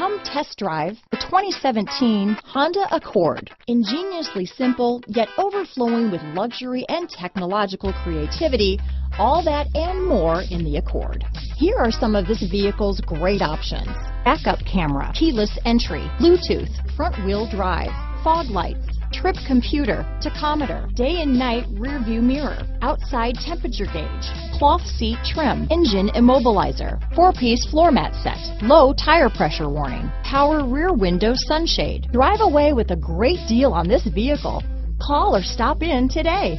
Come test drive the 2017 Honda Accord. Ingeniously simple, yet overflowing with luxury and technological creativity, all that and more in the Accord. Here are some of this vehicle's great options. Backup camera, keyless entry, Bluetooth, front wheel drive, fog lights, trip computer, tachometer, day and night rear view mirror, outside temperature gauge, cloth seat trim, engine immobilizer, four-piece floor mat set, low tire pressure warning, power rear window sunshade. Drive away with a great deal on this vehicle. Call or stop in today.